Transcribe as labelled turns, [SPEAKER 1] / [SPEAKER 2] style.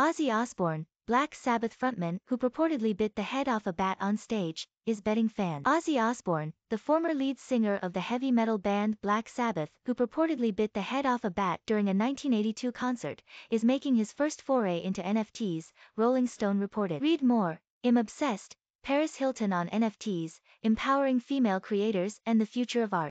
[SPEAKER 1] Ozzy Osbourne, Black Sabbath frontman, who purportedly bit the head off a bat on stage, is betting fans. Ozzy Osbourne, the former lead singer of the heavy metal band Black Sabbath, who purportedly bit the head off a bat during a 1982 concert, is making his first foray into NFTs, Rolling Stone reported. Read more. I'm obsessed. Paris Hilton on NFTs, empowering female creators and the future of art.